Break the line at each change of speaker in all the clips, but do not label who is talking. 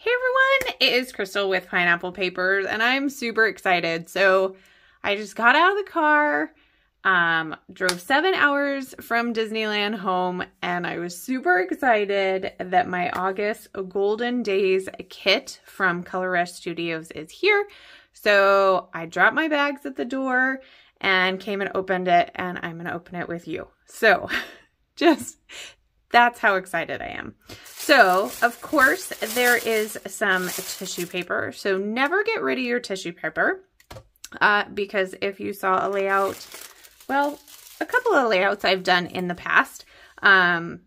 Hey everyone, it is Crystal with Pineapple Papers and I'm super excited. So I just got out of the car, um, drove seven hours from Disneyland home and I was super excited that my August Golden Days kit from Color Rush Studios is here. So I dropped my bags at the door and came and opened it and I'm going to open it with you. So just that's how excited I am. So, of course, there is some tissue paper. So never get rid of your tissue paper uh, because if you saw a layout, well, a couple of layouts I've done in the past, um,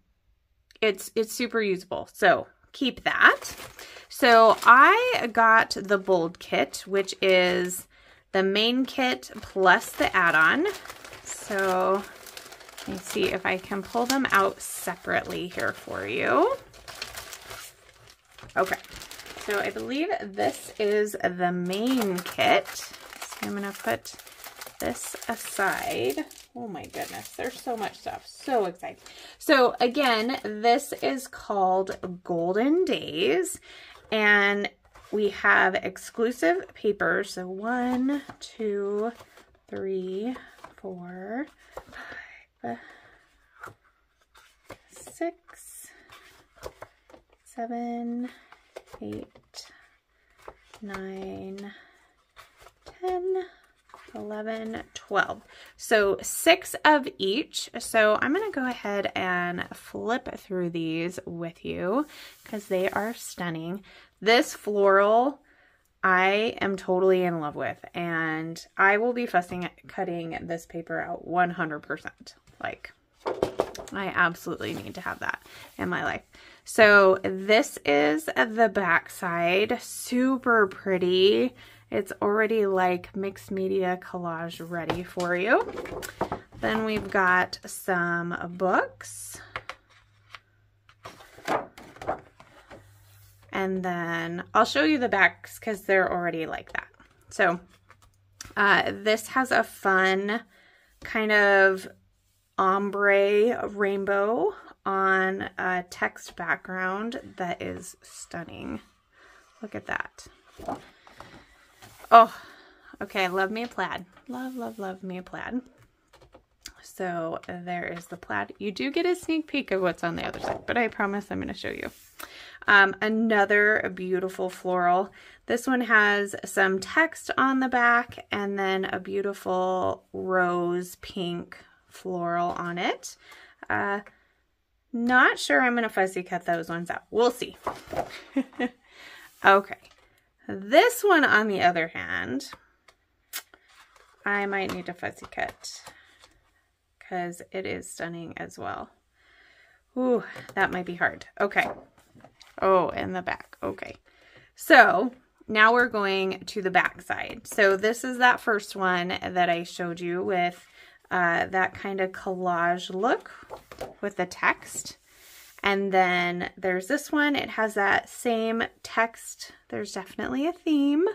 it's, it's super usable. So keep that. So I got the Bold Kit, which is the main kit plus the add-on. So let me see if I can pull them out separately here for you. Okay, so I believe this is the main kit. So I'm gonna put this aside. Oh my goodness, there's so much stuff. So exciting. So again, this is called Golden Days and we have exclusive papers. So one, two, three, four, six, seven, eight, nine, ten, 11, 12. So six of each. So I'm going to go ahead and flip through these with you because they are stunning. This floral I am totally in love with and I will be fussy cutting this paper out 100%. Like I absolutely need to have that in my life. So this is the back side, super pretty. It's already like mixed media collage ready for you. Then we've got some books. And then I'll show you the backs because they're already like that. So uh, this has a fun kind of ombre rainbow on a text background that is stunning. Look at that. Oh, okay. Love me a plaid. Love, love, love me a plaid. So there is the plaid. You do get a sneak peek of what's on the other side, but I promise I'm going to show you. Um, another beautiful floral. This one has some text on the back and then a beautiful rose pink floral on it. Uh, not sure I'm going to fussy cut those ones out. We'll see. okay. This one, on the other hand, I might need to fussy cut because it is stunning as well. Ooh, that might be hard. Okay. Oh, and the back. Okay. So now we're going to the back side. So this is that first one that I showed you with uh, that kind of collage look with the text. And then there's this one. It has that same text. There's definitely a theme.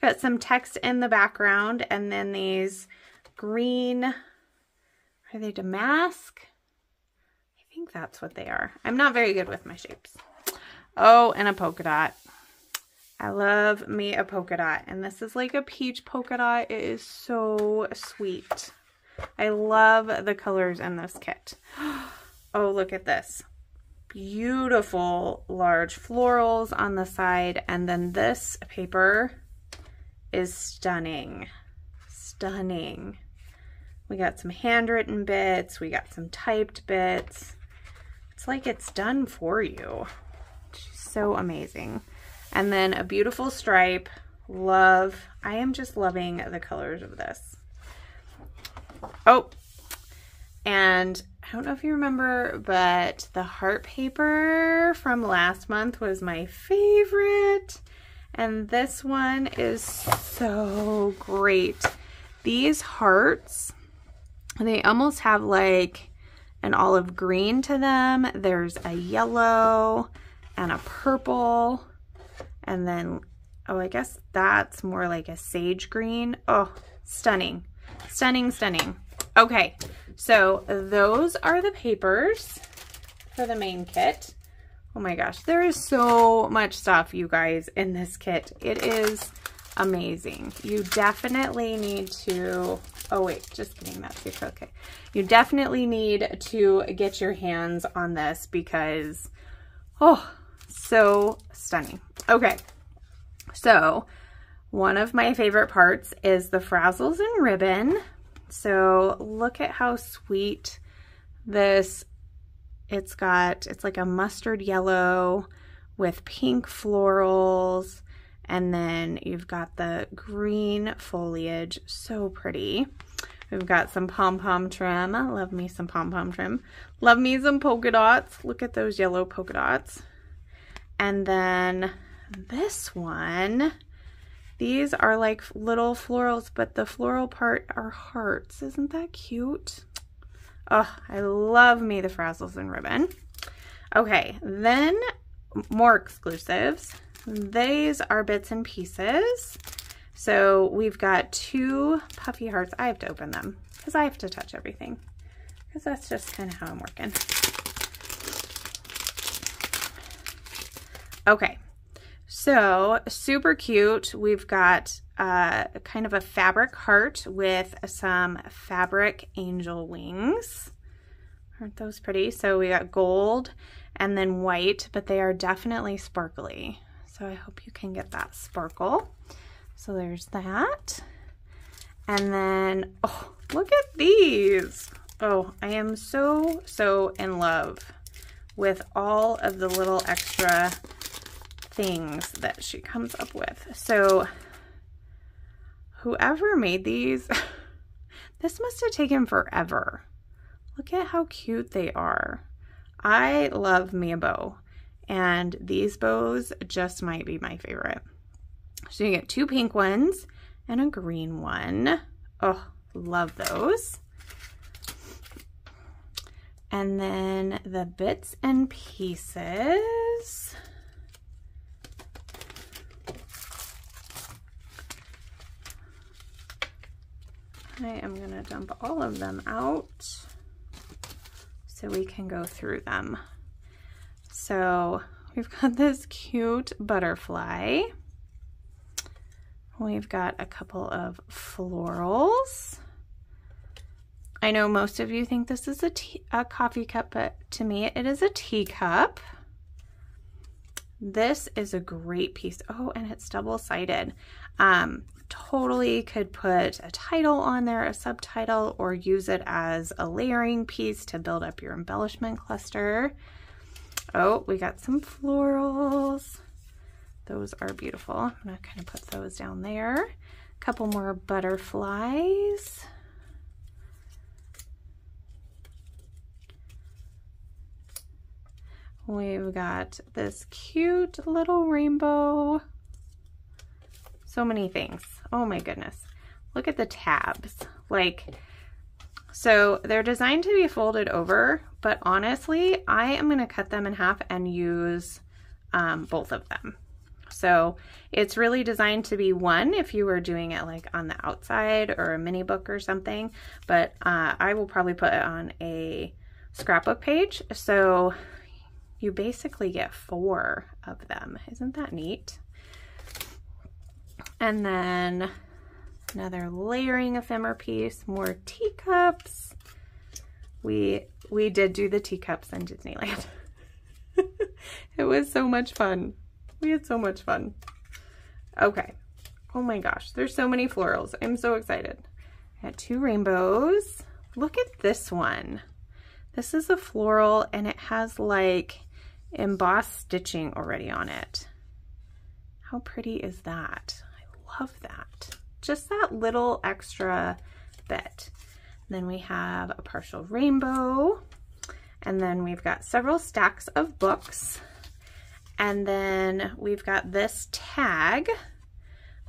Got some text in the background and then these green, are they damask? I think that's what they are. I'm not very good with my shapes. Oh, and a polka dot. I love me a polka dot. And this is like a peach polka dot. It is so sweet. I love the colors in this kit. Oh, look at this beautiful large florals on the side. And then this paper is stunning. Stunning. We got some handwritten bits. We got some typed bits. It's like it's done for you. So amazing. And then a beautiful stripe. Love. I am just loving the colors of this. Oh, and I don't know if you remember, but the heart paper from last month was my favorite. And this one is so great. These hearts, they almost have like an olive green to them. There's a yellow and a purple. And then, oh, I guess that's more like a sage green. Oh, stunning. Stunning, stunning. Okay, so those are the papers for the main kit. Oh my gosh, there is so much stuff, you guys, in this kit. It is amazing. You definitely need to, oh wait, just kidding, that's the acrylic. You definitely need to get your hands on this because, oh, so stunning. Okay, so one of my favorite parts is the frazzles and ribbon. So look at how sweet this it's got, it's like a mustard yellow with pink florals. And then you've got the green foliage, so pretty. We've got some pom-pom trim. Love me some pom-pom trim. Love me some polka dots. Look at those yellow polka dots. And then this one, these are like little florals, but the floral part are hearts. Isn't that cute? Oh, I love me the Frazzles and Ribbon. Okay, then more exclusives. These are bits and pieces. So we've got two puffy hearts. I have to open them because I have to touch everything because that's just kind of how I'm working. Okay, so super cute. We've got uh, kind of a fabric heart with some fabric angel wings. Aren't those pretty? So we got gold and then white, but they are definitely sparkly. So I hope you can get that sparkle. So there's that. And then, oh, look at these. Oh, I am so, so in love with all of the little extra things that she comes up with. So whoever made these, this must have taken forever. Look at how cute they are. I love Mia bow, and these bows just might be my favorite. So you get two pink ones and a green one. Oh, love those. And then the bits and pieces. I am going to dump all of them out so we can go through them. So we've got this cute butterfly. We've got a couple of florals. I know most of you think this is a, tea, a coffee cup, but to me it is a teacup. This is a great piece. Oh, and it's double-sided. Um, totally could put a title on there, a subtitle, or use it as a layering piece to build up your embellishment cluster. Oh, we got some florals. Those are beautiful. I'm gonna kind of put those down there. A couple more butterflies. We've got this cute little rainbow so many things. Oh my goodness. Look at the tabs. Like, so they're designed to be folded over, but honestly, I am going to cut them in half and use um, both of them. So it's really designed to be one if you were doing it like on the outside or a mini book or something, but uh, I will probably put it on a scrapbook page. So you basically get four of them. Isn't that neat? And then another layering ephemera piece, more teacups. We, we did do the teacups in Disneyland. it was so much fun. We had so much fun. Okay. Oh my gosh, there's so many florals. I'm so excited. I got two rainbows. Look at this one. This is a floral and it has like embossed stitching already on it. How pretty is that? Love that. Just that little extra bit. Then we have a partial rainbow. And then we've got several stacks of books. And then we've got this tag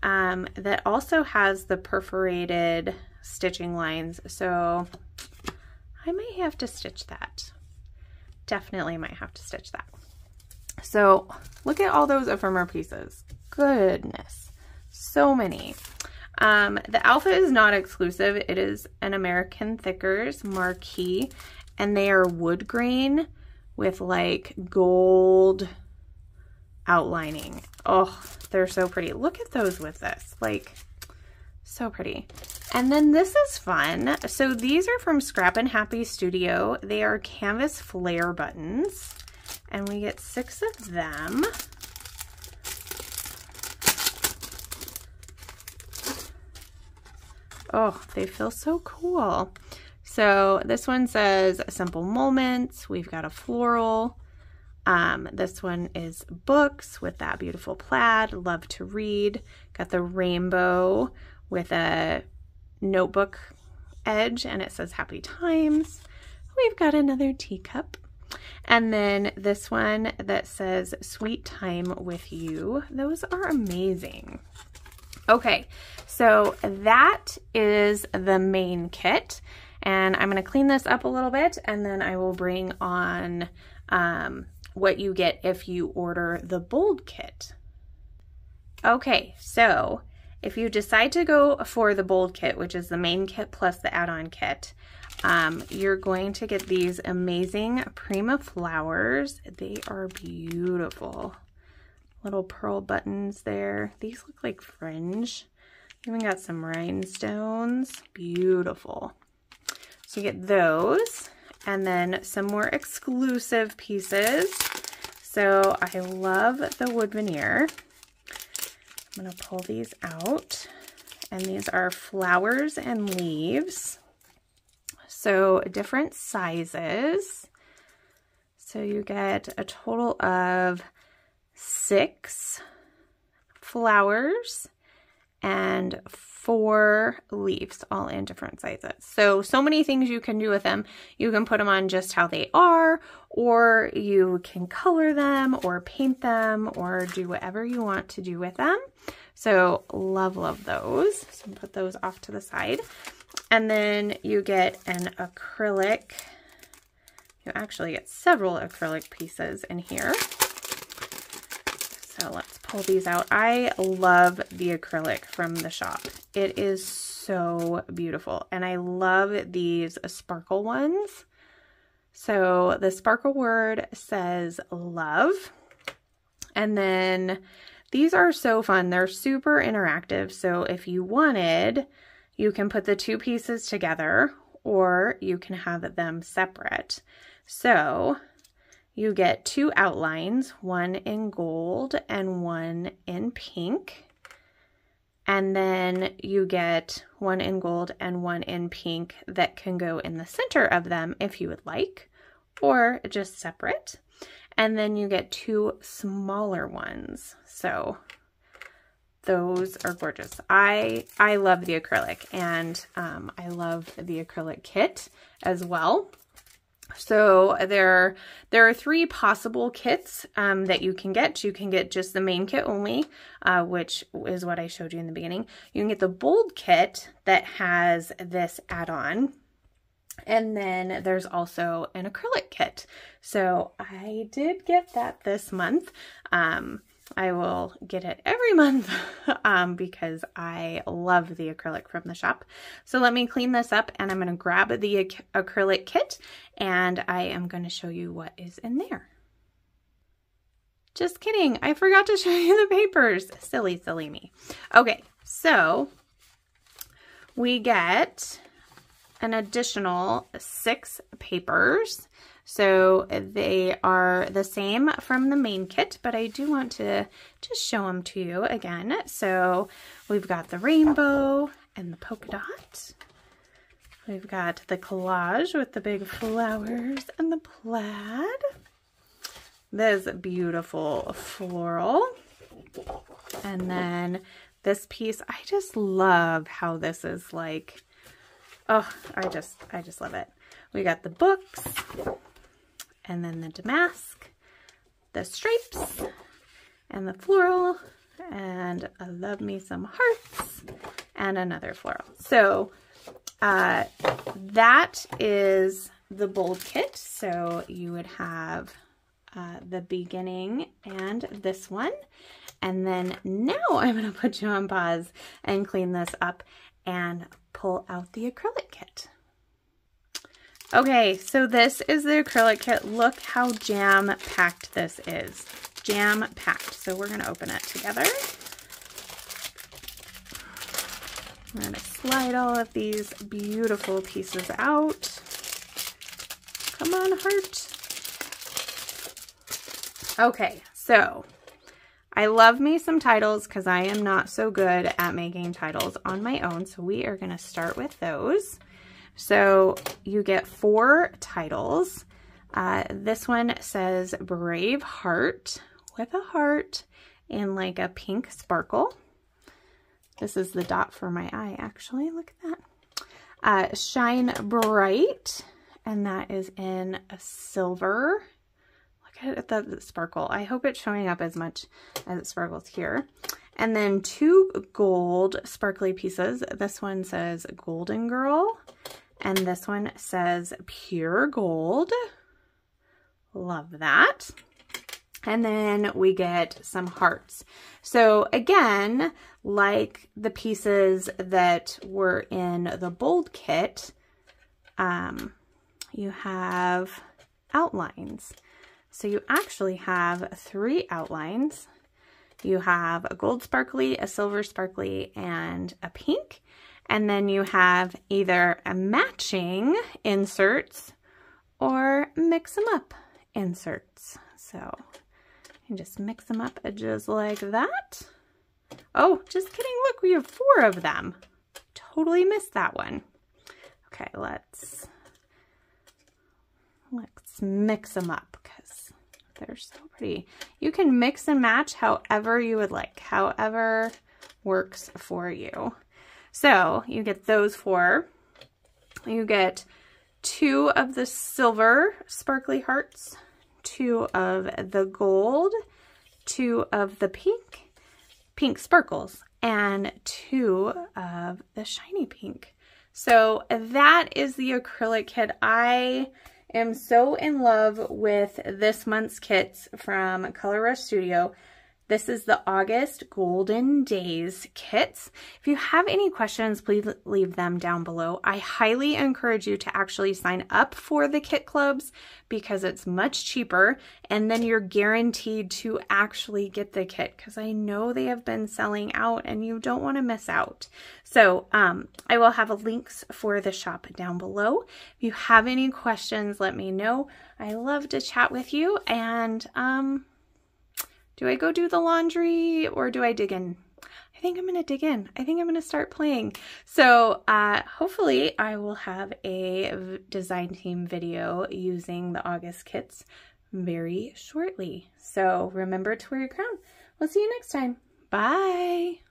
um, that also has the perforated stitching lines. So I may have to stitch that. Definitely might have to stitch that. So look at all those ephemera pieces. Goodness so many. Um, the Alpha is not exclusive. It is an American Thickers marquee, and they are wood grain. with like gold outlining. Oh, they're so pretty. Look at those with this. Like, so pretty. And then this is fun. So these are from Scrap and Happy Studio. They are canvas flare buttons. And we get six of them. Oh, they feel so cool. So this one says simple moments. We've got a floral. Um, this one is books with that beautiful plaid. Love to read. Got the rainbow with a notebook edge and it says happy times. We've got another teacup. And then this one that says sweet time with you. Those are amazing. Okay, so that is the main kit. And I'm going to clean this up a little bit and then I will bring on um, what you get if you order the bold kit. Okay, so if you decide to go for the bold kit, which is the main kit plus the add-on kit, um, you're going to get these amazing Prima flowers. They are beautiful. Little pearl buttons there. These look like fringe. Even got some rhinestones. Beautiful. So you get those and then some more exclusive pieces. So I love the wood veneer. I'm gonna pull these out and these are flowers and leaves. So different sizes. So you get a total of six flowers and four leaves all in different sizes. So, so many things you can do with them. You can put them on just how they are, or you can color them or paint them or do whatever you want to do with them. So love, love those. So put those off to the side. And then you get an acrylic. You actually get several acrylic pieces in here. So let's pull these out. I love the acrylic from the shop. It is so beautiful. And I love these sparkle ones. So the sparkle word says love. And then these are so fun. They're super interactive. So if you wanted, you can put the two pieces together or you can have them separate. So you get two outlines, one in gold and one in pink. And then you get one in gold and one in pink that can go in the center of them if you would like, or just separate. And then you get two smaller ones. So those are gorgeous. I, I love the acrylic and um, I love the acrylic kit as well. So there, there are three possible kits um, that you can get. You can get just the main kit only, uh, which is what I showed you in the beginning. You can get the bold kit that has this add-on. And then there's also an acrylic kit. So I did get that this month. Um, I will get it every month um, because I love the acrylic from the shop. So let me clean this up and I'm going to grab the ac acrylic kit and I am going to show you what is in there. Just kidding. I forgot to show you the papers. Silly, silly me. Okay, so we get an additional six papers. So they are the same from the main kit, but I do want to just show them to you again. So we've got the rainbow and the polka dot. We've got the collage with the big flowers and the plaid. This beautiful floral. And then this piece, I just love how this is like, oh, I just, I just love it. We got the books, and then the damask, the stripes, and the floral, and I love me some hearts, and another floral. So uh, that is the bold kit. So you would have uh, the beginning and this one. And then now I'm going to put you on pause and clean this up and pull out the acrylic kit. Okay, so this is the acrylic kit. Look how jam-packed this is. Jam-packed. So we're going to open it together. I'm going to slide all of these beautiful pieces out. Come on, heart. Okay, so I love me some titles because I am not so good at making titles on my own. So we are going to start with those. So you get four titles. Uh, this one says Brave Heart with a heart and like a pink sparkle. This is the dot for my eye, actually. Look at that. Uh, Shine Bright, and that is in a silver Look at the, the sparkle. I hope it's showing up as much as it sparkles here. And then two gold sparkly pieces. This one says Golden Girl, and this one says Pure Gold. Love that. And then we get some hearts. So again, like the pieces that were in the bold kit, um, you have outlines. So you actually have three outlines. You have a gold sparkly, a silver sparkly, and a pink. And then you have either a matching inserts or mix them up inserts. So you just mix them up just like that. Oh, just kidding. Look, we have four of them. Totally missed that one. Okay, let's let's mix them up because they're so pretty. You can mix and match however you would like, however works for you. So you get those four. You get two of the silver sparkly hearts, two of the gold, two of the pink, pink sparkles, and two of the shiny pink. So that is the acrylic kit. I am so in love with this month's kits from Color Rush Studio. This is the August Golden Days kits. If you have any questions, please leave them down below. I highly encourage you to actually sign up for the kit clubs because it's much cheaper and then you're guaranteed to actually get the kit because I know they have been selling out and you don't want to miss out. So um, I will have links for the shop down below. If you have any questions, let me know. I love to chat with you and um, do I go do the laundry or do I dig in? I think I'm going to dig in. I think I'm going to start playing. So uh, hopefully I will have a design team video using the August kits very shortly. So remember to wear your crown. We'll see you next time. Bye.